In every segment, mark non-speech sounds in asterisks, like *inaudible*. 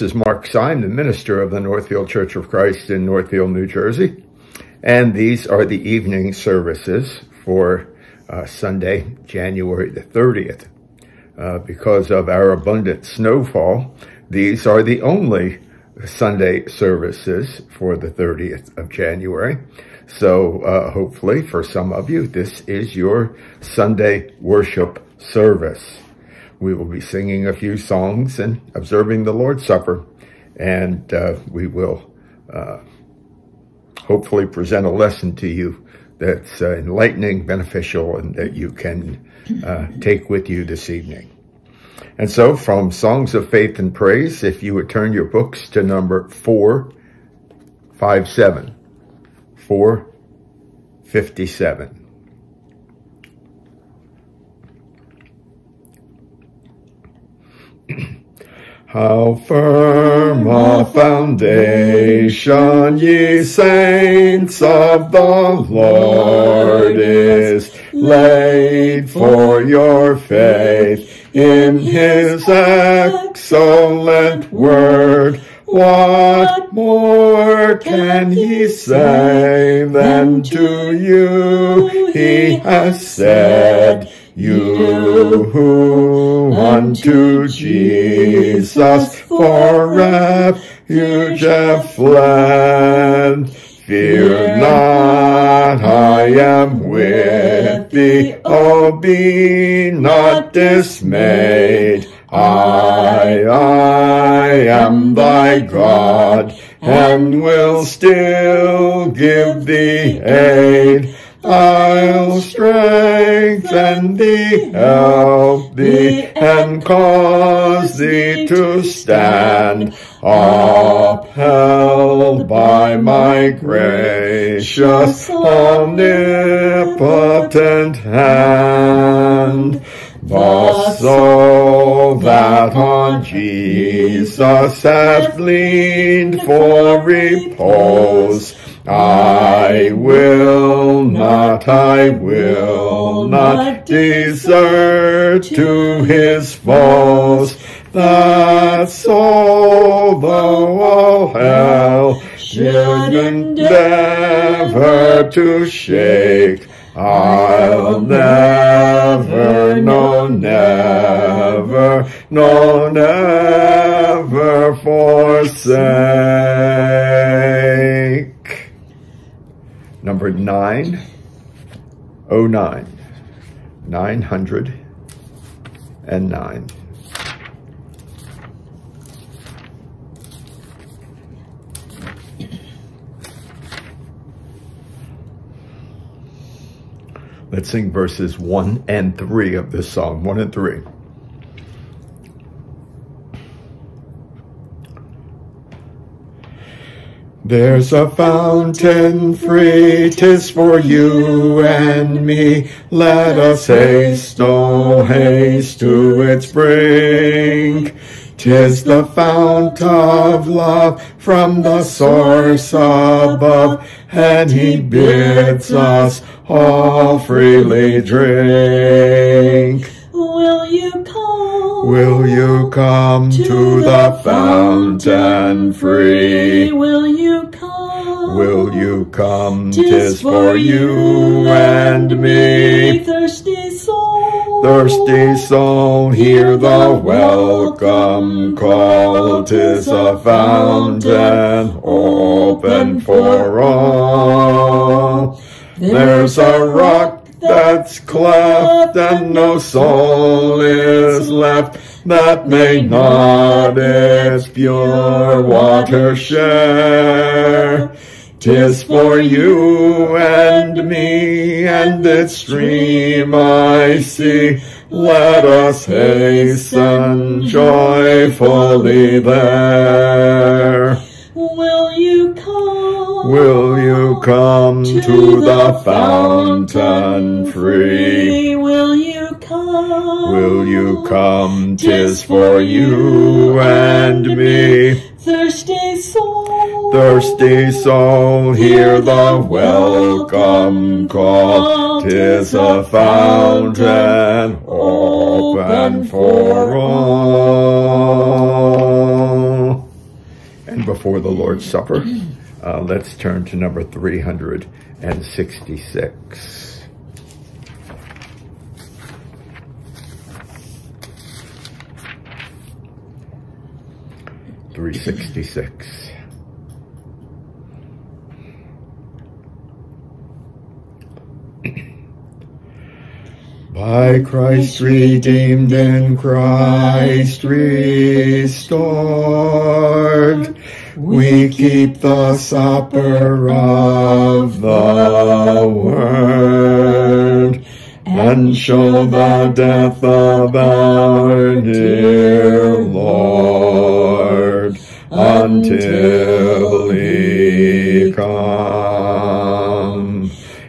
this is Mark Syme, the minister of the Northfield Church of Christ in Northfield, New Jersey. And these are the evening services for uh, Sunday, January the 30th. Uh, because of our abundant snowfall, these are the only Sunday services for the 30th of January. So uh, hopefully for some of you, this is your Sunday worship service. We will be singing a few songs and observing the Lord's Supper, and uh, we will uh, hopefully present a lesson to you that's uh, enlightening, beneficial, and that you can uh, take with you this evening. And so from Songs of Faith and Praise, if you would turn your books to number 457, 457. How firm a foundation, ye saints of the Lord, is laid for your faith in his excellent word. What more can he say than to you he has said? You who unto Jesus for refuge have fled, fear not, I am with thee, oh be not dismayed. I, I am thy God, and will still give thee aid. I'll strengthen thee, help thee, and cause thee to stand, upheld by my gracious, omnipotent hand. The soul that on Jesus hath leaned for repose, I will not, I will not desert to his foes. That soul, though all hell should endeavor to shake, I'll never, no, never, no, never forsake. Number nine, oh nine, nine hundred and nine. Let's sing verses one and three of this song. One and three. There's a fountain free, tis for you and me. Let us haste, oh haste to its brink. Tis the fount of love from the source above, and he bids us all freely drink. Will you? Will you come to the fountain free? Will you come? Will you come? Tis for you and me. Thirsty soul. Thirsty soul, hear the welcome call. Tis a fountain open for all. There's a rock that's cleft and no soul is left that may not its pure water share. Tis for you and me, and its stream I see. Let us hasten joyfully there. Will you come? Will you come to the fountain free? Will you come? Will you come? Tis for you and me. Thirsty soul. Thirsty soul, hear the welcome call. Tis a fountain open for all. And before the Lord's Supper, uh, let's turn to number 366. Three sixty six. By Christ redeemed and Christ restored, we keep the supper of the word and show the death of our dear Lord until he come.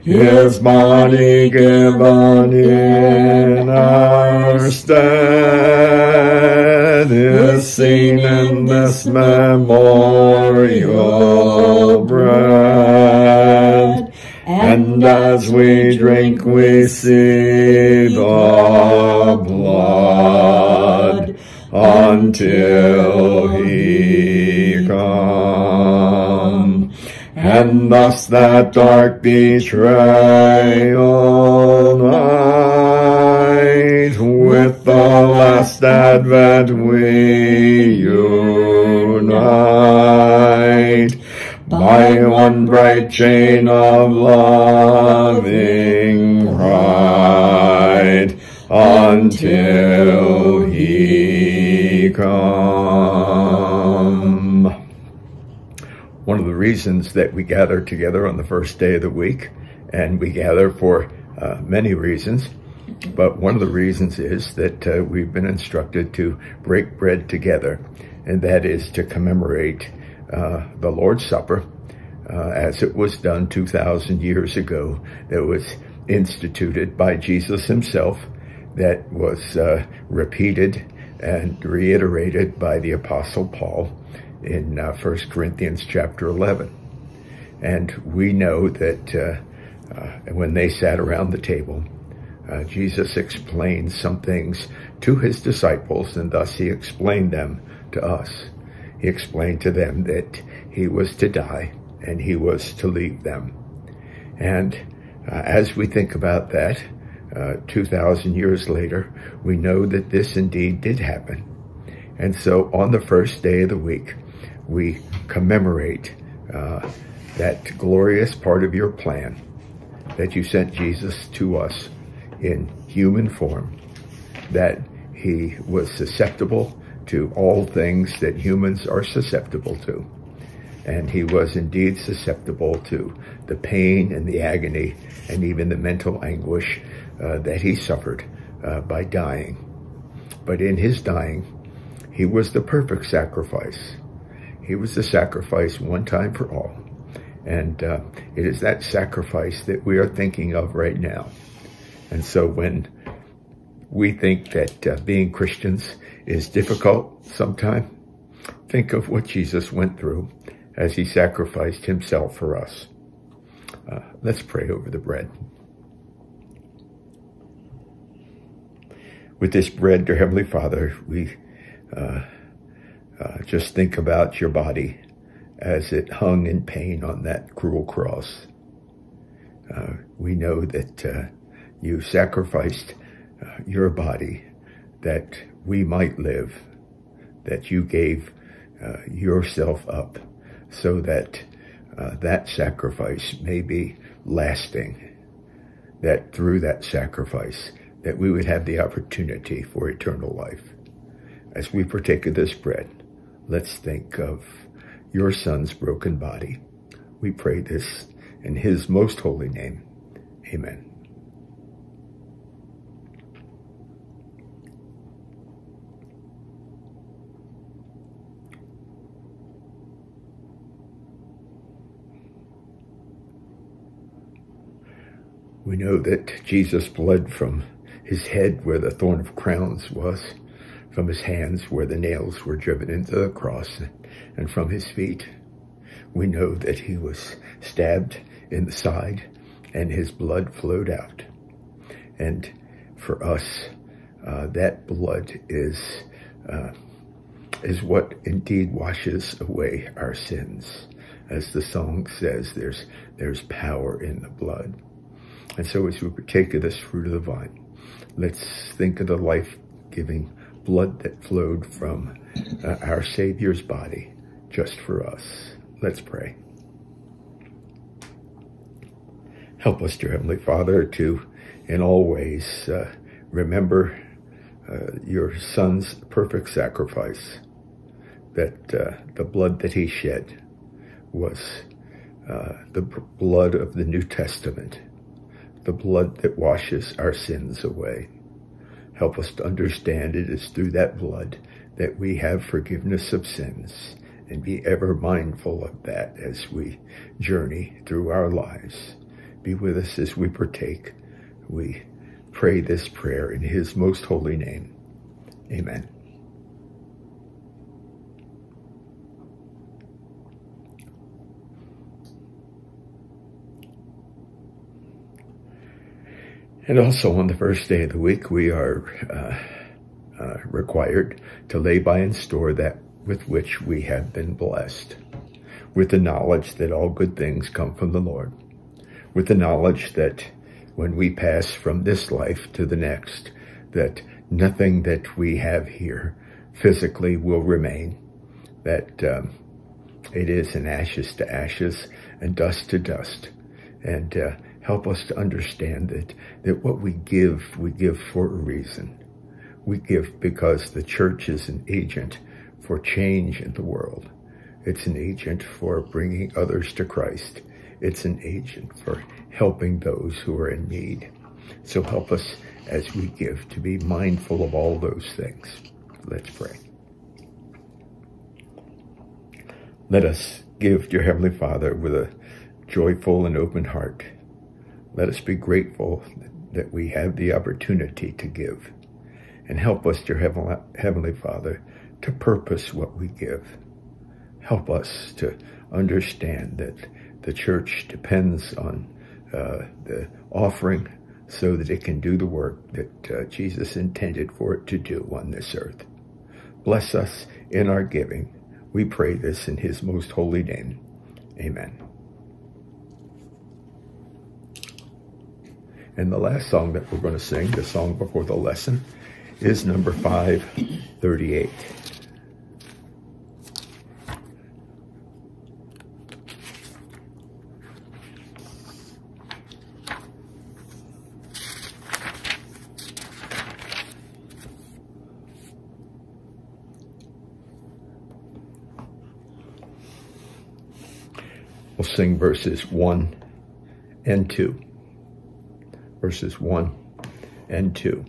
His body given in our stead is seen in this memorial bread. And as we drink, we see the blood until he come. And thus that dark betrayal night, the last advent we unite by one bright chain of loving pride until he come. One of the reasons that we gather together on the first day of the week, and we gather for uh, many reasons, but one of the reasons is that uh, we've been instructed to break bread together, and that is to commemorate uh, the Lord's Supper uh, as it was done 2,000 years ago, that was instituted by Jesus himself, that was uh, repeated and reiterated by the Apostle Paul in uh, 1 Corinthians chapter 11. And we know that uh, uh, when they sat around the table, uh, Jesus explained some things to his disciples, and thus he explained them to us. He explained to them that he was to die and he was to leave them. And uh, as we think about that, uh, 2,000 years later, we know that this indeed did happen. And so on the first day of the week, we commemorate uh, that glorious part of your plan that you sent Jesus to us in human form, that he was susceptible to all things that humans are susceptible to. And he was indeed susceptible to the pain and the agony and even the mental anguish uh, that he suffered uh, by dying. But in his dying, he was the perfect sacrifice. He was the sacrifice one time for all. And uh, it is that sacrifice that we are thinking of right now. And so when we think that uh, being Christians is difficult sometime, think of what Jesus went through as he sacrificed himself for us. Uh, let's pray over the bread. With this bread, dear Heavenly Father, we uh, uh, just think about your body as it hung in pain on that cruel cross. Uh, we know that uh, you sacrificed uh, your body that we might live, that you gave uh, yourself up so that uh, that sacrifice may be lasting, that through that sacrifice that we would have the opportunity for eternal life. As we partake of this bread, let's think of your son's broken body. We pray this in his most holy name. Amen. We know that Jesus bled from his head where the thorn of crowns was, from his hands where the nails were driven into the cross, and from his feet. We know that he was stabbed in the side and his blood flowed out. And for us, uh, that blood is uh, is what indeed washes away our sins. As the song says, there's there's power in the blood. And so as we partake of this fruit of the vine, let's think of the life-giving blood that flowed from uh, our Savior's body just for us. Let's pray. Help us, dear Heavenly Father, to in all ways uh, remember uh, your Son's perfect sacrifice, that uh, the blood that he shed was uh, the blood of the New Testament, the blood that washes our sins away. Help us to understand it is through that blood that we have forgiveness of sins and be ever mindful of that as we journey through our lives. Be with us as we partake. We pray this prayer in his most holy name. Amen. And also on the first day of the week, we are uh, uh, required to lay by and store that with which we have been blessed, with the knowledge that all good things come from the Lord, with the knowledge that when we pass from this life to the next, that nothing that we have here physically will remain, that um, it is an ashes to ashes and dust to dust. And uh, help us to understand that, that what we give, we give for a reason. We give because the church is an agent for change in the world. It's an agent for bringing others to Christ. It's an agent for helping those who are in need. So help us as we give to be mindful of all those things. Let's pray. Let us give, dear Heavenly Father, with a joyful and open heart. Let us be grateful that we have the opportunity to give. And help us, dear Heavenly Father, to purpose what we give. Help us to understand that the church depends on uh, the offering so that it can do the work that uh, Jesus intended for it to do on this earth. Bless us in our giving. We pray this in his most holy name. Amen. And the last song that we're going to sing, the song before the lesson, is number 538. We'll sing verses 1 and 2. Verses 1 and 2.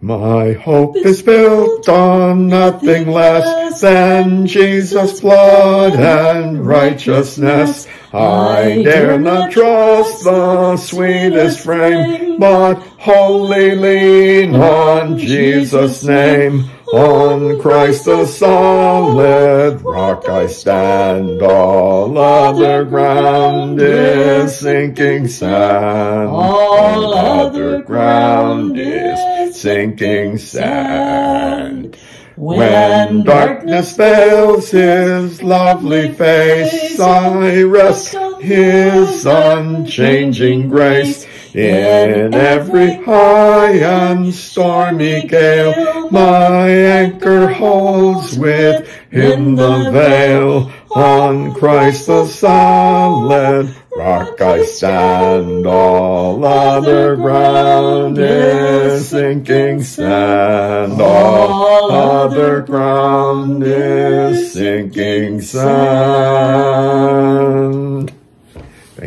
My hope is built on nothing less than Jesus' blood and righteousness. I dare not trust the sweetest frame, but wholly lean on Jesus' name. On Christ the solid rock I stand, all other ground is sinking sand. All other ground is sinking sand. When darkness veils his lovely face, I rest his unchanging grace. In every high and stormy gale, my anchor holds within the veil. On Christ the solid rock I stand, all other ground is sinking sand. All other ground is sinking sand.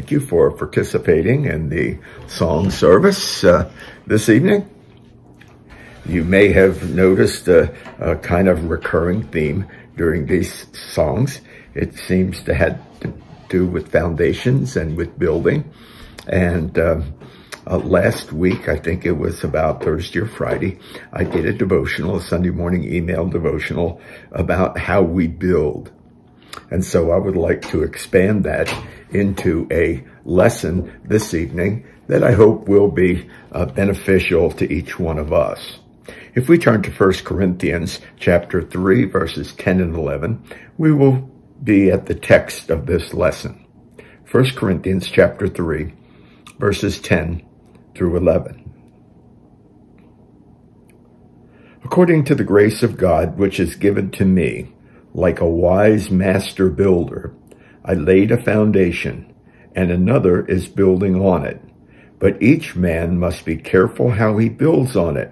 Thank you for participating in the song service uh, this evening. You may have noticed a, a, kind of recurring theme during these songs. It seems to have to do with foundations and with building. And um, uh, last week, I think it was about Thursday or Friday, I did a devotional, a Sunday morning email devotional about how we build. And so I would like to expand that into a lesson this evening that I hope will be uh, beneficial to each one of us. If we turn to 1 Corinthians chapter 3, verses 10 and 11, we will be at the text of this lesson. 1 Corinthians chapter 3, verses 10 through 11. According to the grace of God which is given to me, like a wise master builder, I laid a foundation, and another is building on it. But each man must be careful how he builds on it.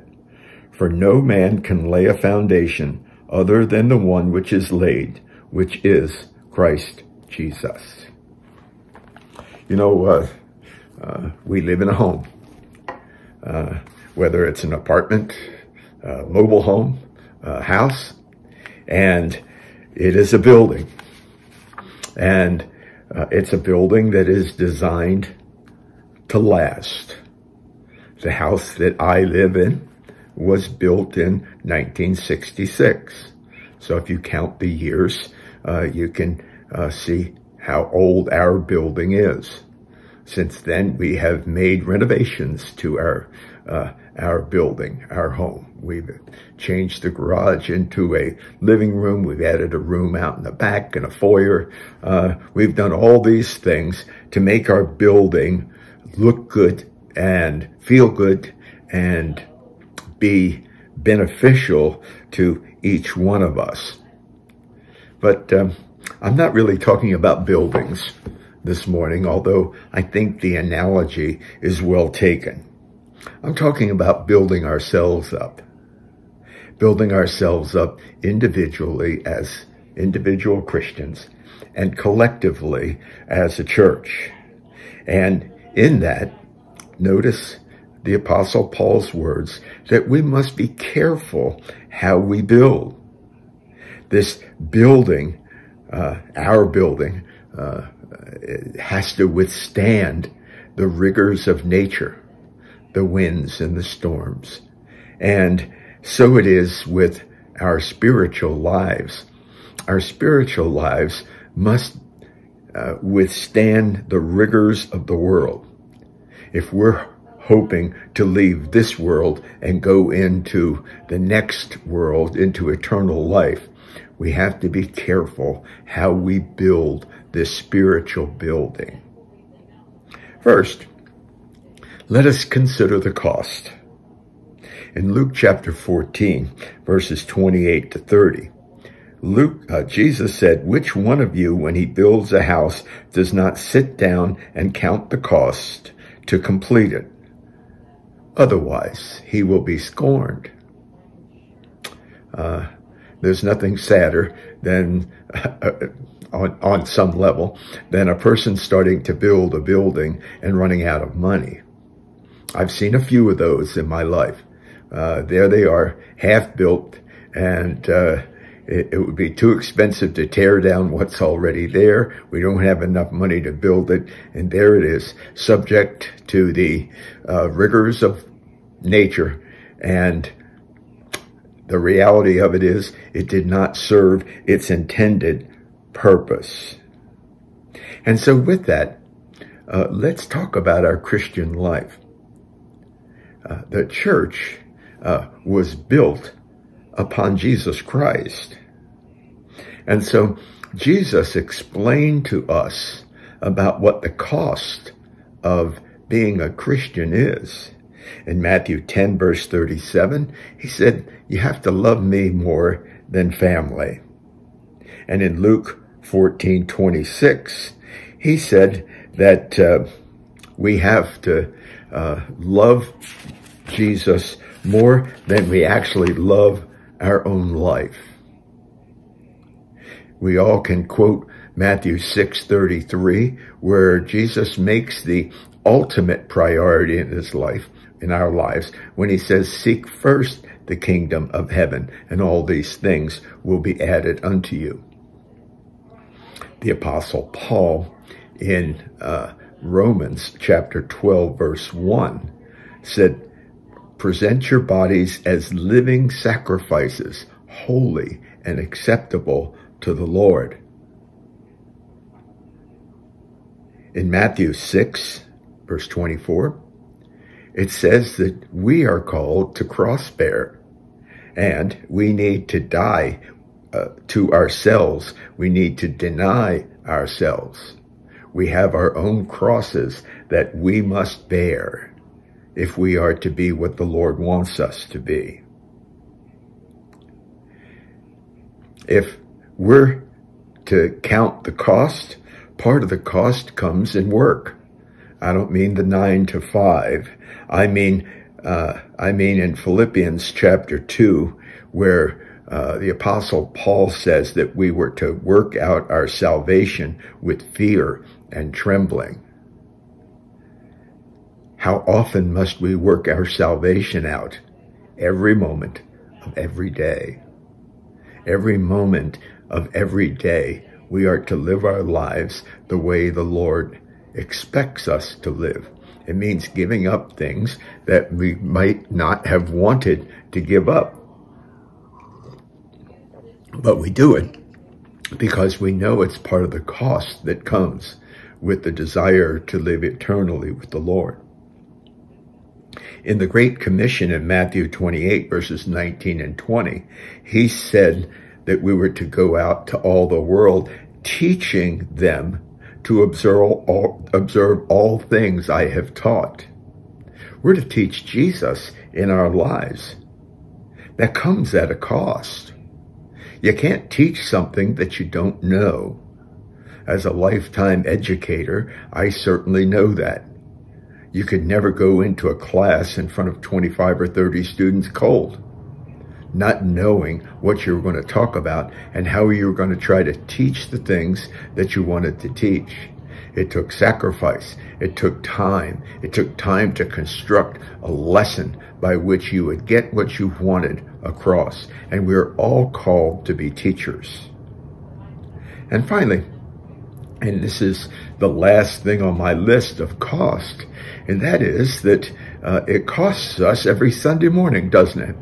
For no man can lay a foundation other than the one which is laid, which is Christ Jesus. You know, uh, uh, we live in a home, uh, whether it's an apartment, mobile home, house, and it is a building. And uh, it's a building that is designed to last. The house that I live in was built in 1966. So if you count the years, uh, you can uh, see how old our building is. Since then, we have made renovations to our uh, our building, our home. We've changed the garage into a living room. We've added a room out in the back and a foyer. Uh, we've done all these things to make our building look good and feel good and be beneficial to each one of us. But um, I'm not really talking about buildings this morning, although I think the analogy is well taken. I'm talking about building ourselves up. Building ourselves up individually as individual Christians and collectively as a church. And in that, notice the Apostle Paul's words that we must be careful how we build. This building, uh, our building, uh, has to withstand the rigors of nature the winds and the storms. And so it is with our spiritual lives. Our spiritual lives must uh, withstand the rigors of the world. If we're hoping to leave this world and go into the next world, into eternal life, we have to be careful how we build this spiritual building. First, let us consider the cost. In Luke chapter 14, verses 28 to 30, Luke, uh, Jesus said, which one of you, when he builds a house, does not sit down and count the cost to complete it? Otherwise, he will be scorned. Uh, there's nothing sadder than, uh, on, on some level, than a person starting to build a building and running out of money. I've seen a few of those in my life. Uh, there they are, half built, and uh, it, it, would be too expensive to tear down what's already there. We don't have enough money to build it, and there it is, subject to the uh, rigors of nature. And the reality of it is, it did not serve its intended purpose. And so with that, uh, let's talk about our Christian life. Uh, the church uh, was built upon Jesus Christ. And so Jesus explained to us about what the cost of being a Christian is. In Matthew 10, verse 37, he said, you have to love me more than family. And in Luke 14, 26, he said that uh, we have to uh, love Jesus more than we actually love our own life. We all can quote Matthew 6:33 where Jesus makes the ultimate priority in his life in our lives when he says seek first the kingdom of heaven and all these things will be added unto you. the Apostle Paul in uh, Romans chapter 12, verse 1 said, Present your bodies as living sacrifices, holy and acceptable to the Lord. In Matthew 6, verse 24, it says that we are called to cross bear and we need to die uh, to ourselves. We need to deny ourselves. We have our own crosses that we must bear if we are to be what the Lord wants us to be. If we're to count the cost, part of the cost comes in work. I don't mean the nine to five. I mean, uh, I mean in Philippians chapter two, where uh, the apostle Paul says that we were to work out our salvation with fear and trembling. How often must we work our salvation out? Every moment of every day. Every moment of every day, we are to live our lives the way the Lord expects us to live. It means giving up things that we might not have wanted to give up. But we do it because we know it's part of the cost that comes with the desire to live eternally with the Lord. In the Great Commission in Matthew 28, verses 19 and 20, he said that we were to go out to all the world, teaching them to observe all, observe all things I have taught. We're to teach Jesus in our lives. That comes at a cost. You can't teach something that you don't know. As a lifetime educator, I certainly know that. You could never go into a class in front of 25 or 30 students cold, not knowing what you were going to talk about and how you were going to try to teach the things that you wanted to teach. It took sacrifice. It took time. It took time to construct a lesson by which you would get what you wanted across. And we're all called to be teachers. And finally, and this is the last thing on my list of cost, and that is that uh, it costs us every Sunday morning, doesn't it?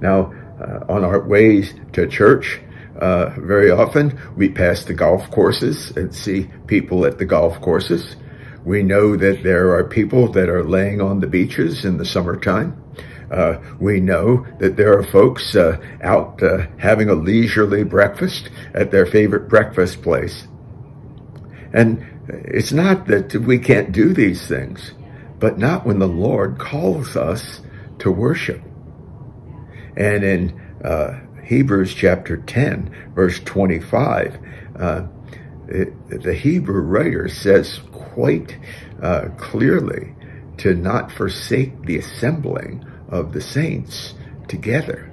Now, uh, on our ways to church, uh, very often we pass the golf courses and see people at the golf courses. We know that there are people that are laying on the beaches in the summertime. Uh, we know that there are folks uh, out uh, having a leisurely breakfast at their favorite breakfast place. And it's not that we can't do these things, but not when the Lord calls us to worship. And in uh, Hebrews chapter 10, verse 25, uh, it, the Hebrew writer says quite uh, clearly to not forsake the assembling of the saints together.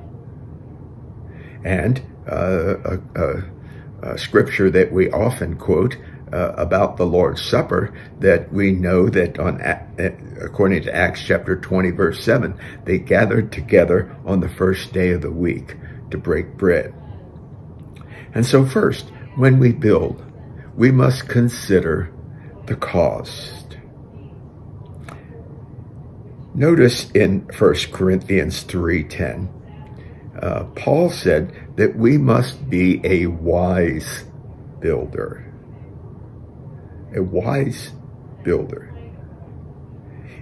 And uh, a, a, a, scripture that we often quote uh, about the Lord's Supper that we know that on according to Acts chapter 20 verse 7 they gathered together on the first day of the week to break bread. And so first, when we build, we must consider the cost. Notice in 1 Corinthians 3.10, uh, Paul said that we must be a wise builder. A wise builder.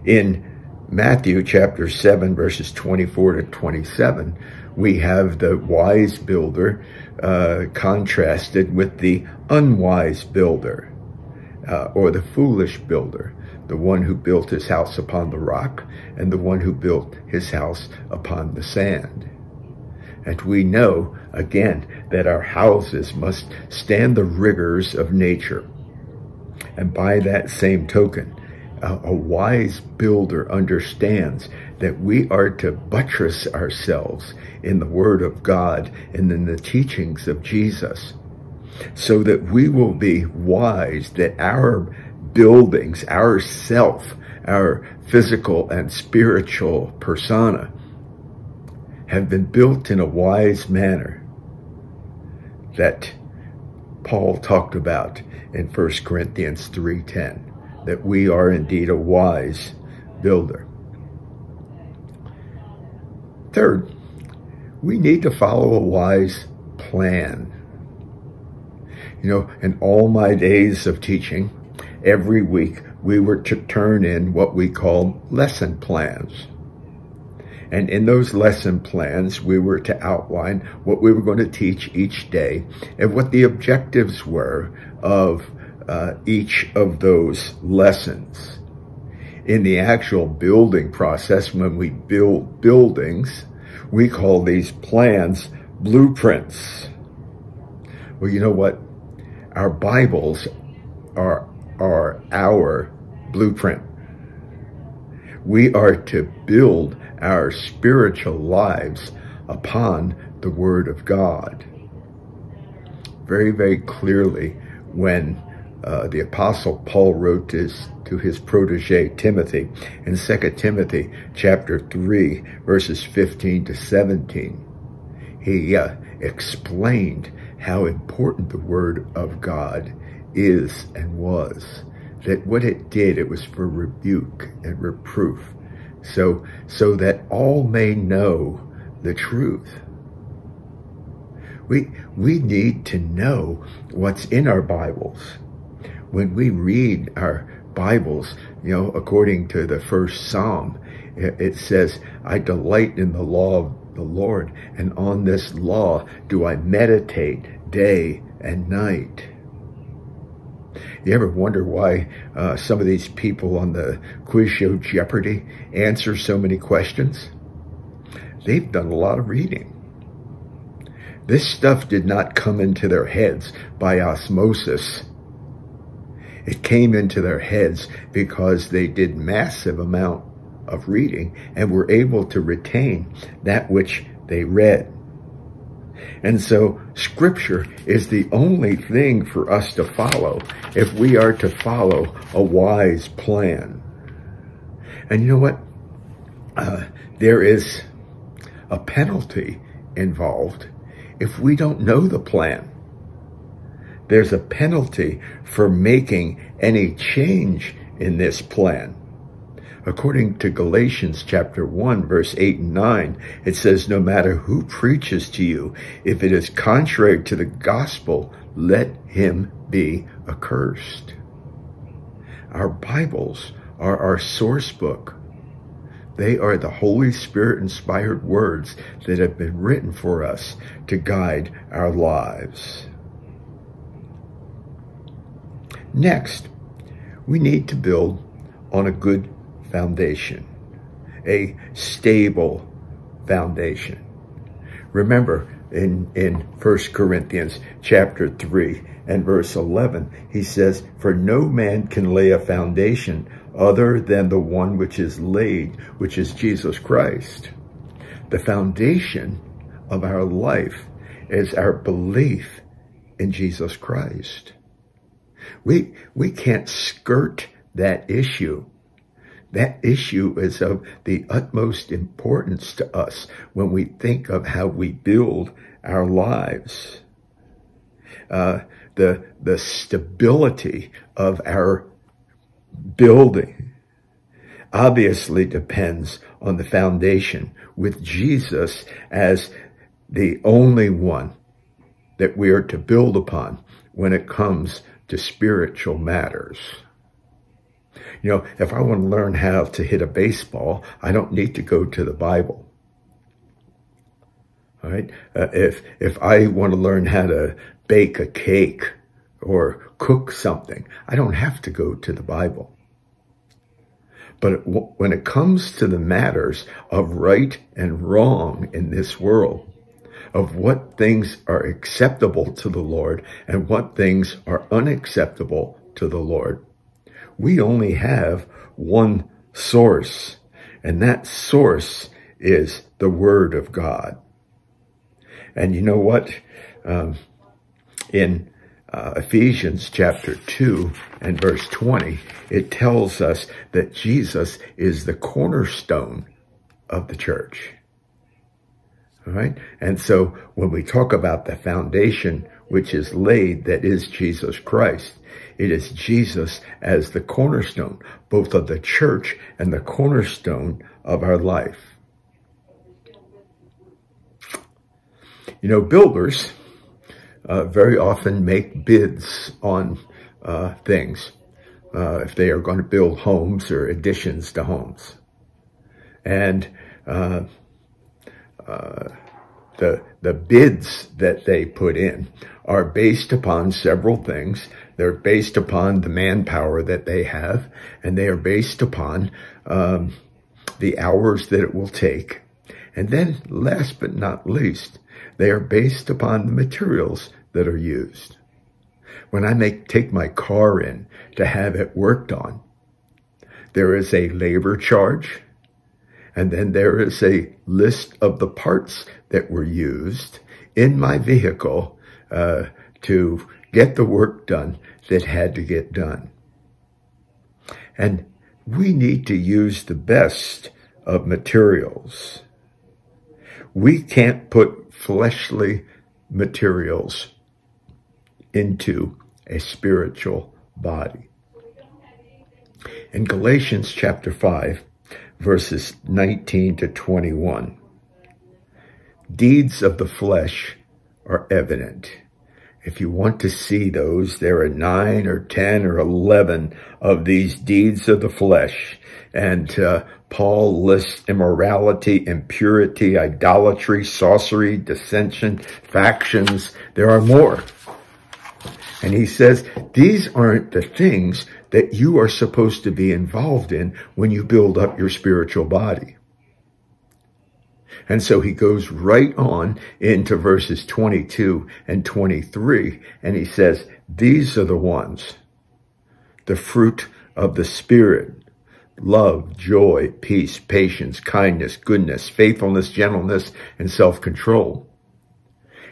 In Matthew chapter 7, verses 24 to 27, we have the wise builder uh, contrasted with the unwise builder uh, or the foolish builder, the one who built his house upon the rock and the one who built his house upon the sand. And we know, again, that our houses must stand the rigors of nature. And by that same token, a, wise builder understands that we are to buttress ourselves in the Word of God and in the teachings of Jesus so that we will be wise, that our buildings, our self, our physical and spiritual persona have been built in a wise manner that Paul talked about in 1 Corinthians 3.10, that we are indeed a wise builder. Third, we need to follow a wise plan. You know, in all my days of teaching, every week we were to turn in what we call lesson plans. And in those lesson plans, we were to outline what we were going to teach each day and what the objectives were of uh, each of those lessons. In the actual building process, when we build buildings, we call these plans blueprints. Well, you know what? Our Bibles are, are our blueprint. We are to build our spiritual lives upon the Word of God. Very, very clearly, when uh, the Apostle Paul wrote this to his protege Timothy in 2 Timothy chapter 3, verses 15 to 17, he uh, explained how important the Word of God is and was. That what it did, it was for rebuke and reproof so, so that all may know the truth. We, we need to know what's in our Bibles. When we read our Bibles, you know, according to the first Psalm, it, it says, I delight in the law of the Lord, and on this law do I meditate day and night. You ever wonder why uh, some of these people on the quiz show Jeopardy answer so many questions? They've done a lot of reading. This stuff did not come into their heads by osmosis. It came into their heads because they did massive amount of reading and were able to retain that which they read. And so scripture is the only thing for us to follow if we are to follow a wise plan. And you know what? Uh, there is a penalty involved if we don't know the plan. There's a penalty for making any change in this plan. According to Galatians chapter 1, verse 8 and 9, it says, No matter who preaches to you, if it is contrary to the gospel, let him be accursed. Our Bibles are our source book. They are the Holy Spirit inspired words that have been written for us to guide our lives. Next, we need to build on a good foundation, a stable foundation. Remember in, in 1 Corinthians chapter 3 and verse 11, he says, For no man can lay a foundation other than the one which is laid, which is Jesus Christ. The foundation of our life is our belief in Jesus Christ. We, we can't skirt that issue that issue is of the utmost importance to us when we think of how we build our lives. Uh, the, the stability of our building obviously depends on the foundation with Jesus as the only one that we are to build upon when it comes to spiritual matters. You know, if I want to learn how to hit a baseball, I don't need to go to the Bible. All right. Uh, if, if I want to learn how to bake a cake or cook something, I don't have to go to the Bible. But when it comes to the matters of right and wrong in this world, of what things are acceptable to the Lord and what things are unacceptable to the Lord, we only have one source, and that source is the Word of God. And you know what? Um, in uh, Ephesians chapter 2 and verse 20, it tells us that Jesus is the cornerstone of the church. All right? And so when we talk about the foundation which is laid, that is Jesus Christ. It is Jesus as the cornerstone, both of the church and the cornerstone of our life. You know, builders uh, very often make bids on uh, things uh, if they are going to build homes or additions to homes. And uh, uh, the, the bids that they put in are based upon several things. They're based upon the manpower that they have, and they are based upon um, the hours that it will take. And then last but not least, they are based upon the materials that are used. When I make take my car in to have it worked on, there is a labor charge, and then there is a list of the parts that were used in my vehicle uh, to get the work done that had to get done. And we need to use the best of materials. We can't put fleshly materials into a spiritual body. In Galatians chapter 5, verses 19 to 21, deeds of the flesh are evident. If you want to see those, there are nine or 10 or 11 of these deeds of the flesh. And uh, Paul lists immorality, impurity, idolatry, sorcery, dissension, factions. There are more. And he says, these aren't the things that you are supposed to be involved in when you build up your spiritual body. And so he goes right on into verses 22 and 23, and he says, these are the ones, the fruit of the Spirit, love, joy, peace, patience, kindness, goodness, faithfulness, gentleness, and self-control.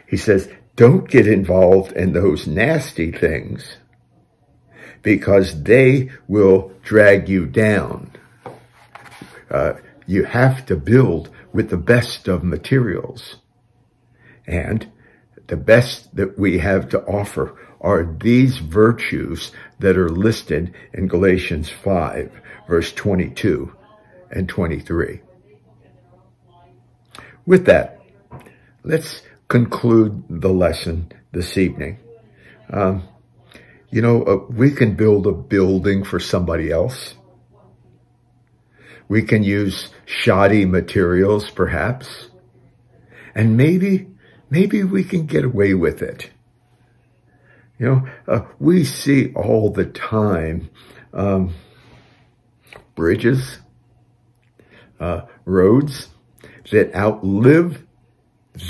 He says, don't get involved in those nasty things because they will drag you down. Uh, you have to build with the best of materials. And the best that we have to offer are these virtues that are listed in Galatians 5, verse 22 and 23. With that, let's conclude the lesson this evening. Um, you know, uh, we can build a building for somebody else. We can use shoddy materials, perhaps. And maybe, maybe we can get away with it. You know, uh, we see all the time um, bridges, uh, roads that outlive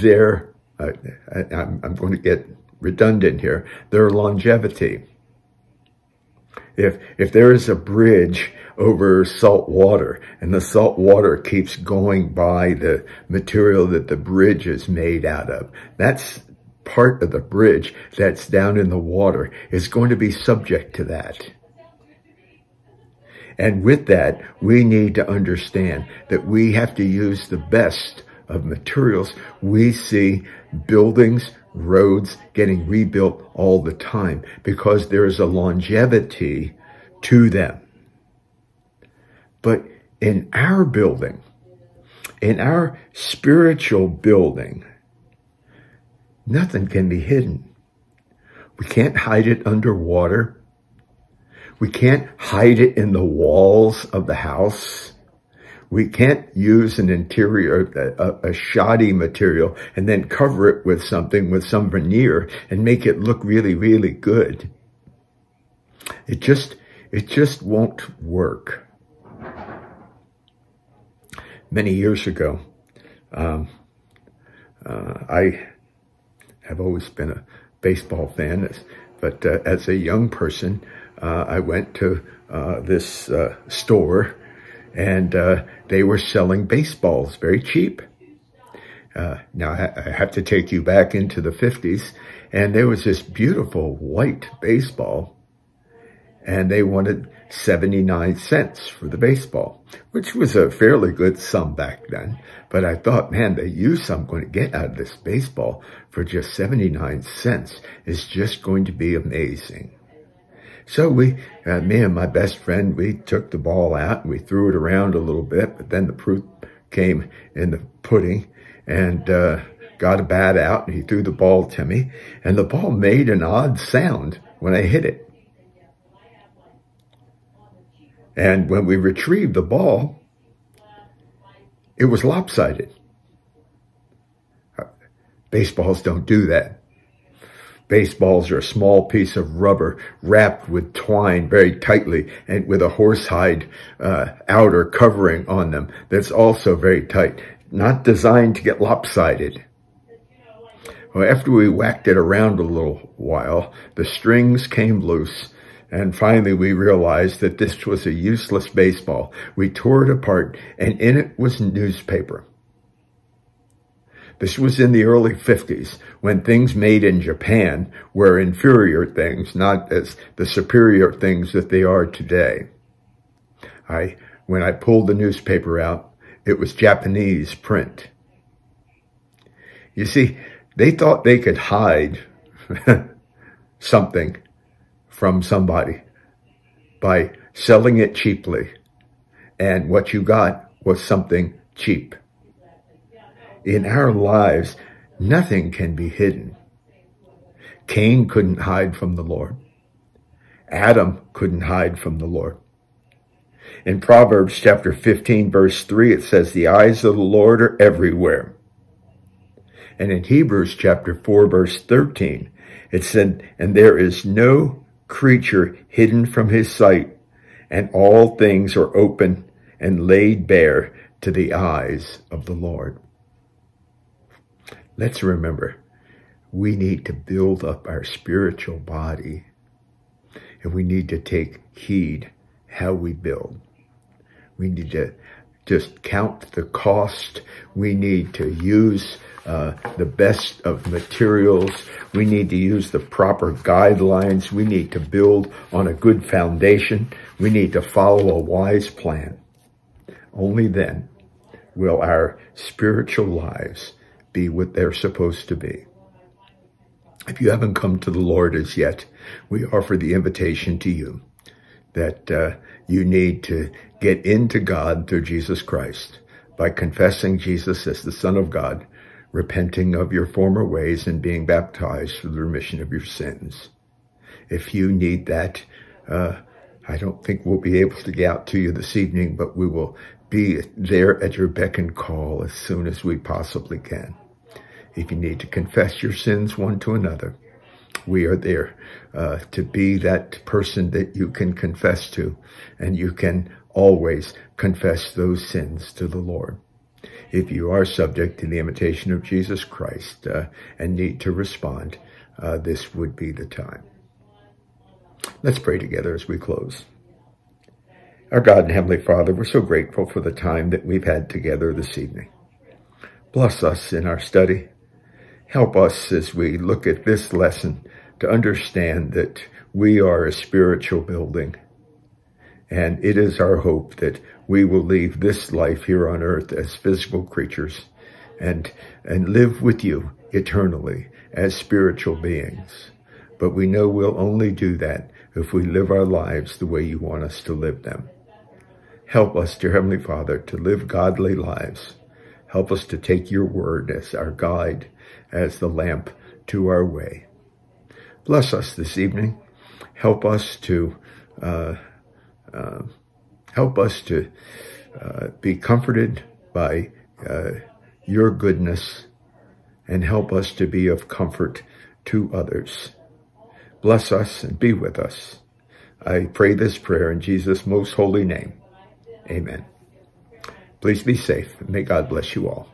their uh, I, am going to get redundant here, their longevity. If, if there is a bridge over salt water and the salt water keeps going by the material that the bridge is made out of, that's part of the bridge that's down in the water is going to be subject to that. And with that, we need to understand that we have to use the best of materials. We see buildings, roads getting rebuilt all the time because there is a longevity to them. But in our building, in our spiritual building, nothing can be hidden. We can't hide it underwater. We can't hide it in the walls of the house. We can't use an interior, a, a, shoddy material, and then cover it with something, with some veneer, and make it look really, really good. It just, it just won't work. Many years ago, um, uh, I have always been a baseball fan, but uh, as a young person, uh, I went to uh, this uh, store and uh, they were selling baseballs very cheap. Uh, now, I have to take you back into the 50s, and there was this beautiful white baseball, and they wanted 79 cents for the baseball, which was a fairly good sum back then. But I thought, man, the use I'm going to get out of this baseball for just 79 cents is just going to be amazing. So we, uh, me and my best friend, we took the ball out and we threw it around a little bit, but then the proof came in the pudding and uh, got a bat out and he threw the ball to me and the ball made an odd sound when I hit it. And when we retrieved the ball, it was lopsided. Baseballs don't do that. Baseballs are a small piece of rubber wrapped with twine very tightly and with a horsehide uh, outer covering on them that's also very tight, not designed to get lopsided. Well, after we whacked it around a little while, the strings came loose and finally we realized that this was a useless baseball. We tore it apart and in it was newspaper. This was in the early 50s when things made in Japan were inferior things, not as the superior things that they are today. I, when I pulled the newspaper out, it was Japanese print. You see, they thought they could hide *laughs* something from somebody by selling it cheaply. And what you got was something cheap. In our lives, nothing can be hidden. Cain couldn't hide from the Lord. Adam couldn't hide from the Lord. In Proverbs chapter 15, verse 3, it says, The eyes of the Lord are everywhere. And in Hebrews chapter 4, verse 13, it said, And there is no creature hidden from his sight, and all things are open and laid bare to the eyes of the Lord. Let's remember, we need to build up our spiritual body and we need to take heed how we build. We need to just count the cost. We need to use uh, the best of materials. We need to use the proper guidelines. We need to build on a good foundation. We need to follow a wise plan. Only then will our spiritual lives be what they're supposed to be. If you haven't come to the Lord as yet, we offer the invitation to you that uh, you need to get into God through Jesus Christ by confessing Jesus as the Son of God, repenting of your former ways, and being baptized for the remission of your sins. If you need that, uh, I don't think we'll be able to get out to you this evening, but we will be there at your beck and call as soon as we possibly can. If you need to confess your sins one to another, we are there uh, to be that person that you can confess to, and you can always confess those sins to the Lord. If you are subject to the imitation of Jesus Christ uh, and need to respond, uh, this would be the time. Let's pray together as we close. Our God and Heavenly Father, we're so grateful for the time that we've had together this evening. Bless us in our study. Help us as we look at this lesson to understand that we are a spiritual building. And it is our hope that we will leave this life here on earth as physical creatures and, and live with you eternally as spiritual beings. But we know we'll only do that if we live our lives the way you want us to live them. Help us, dear Heavenly Father, to live godly lives. Help us to take your word as our guide, as the lamp to our way. Bless us this evening. Help us to uh, uh, help us to uh, be comforted by uh, your goodness and help us to be of comfort to others. Bless us and be with us. I pray this prayer in Jesus' most holy name. Amen. Please be safe. May God bless you all.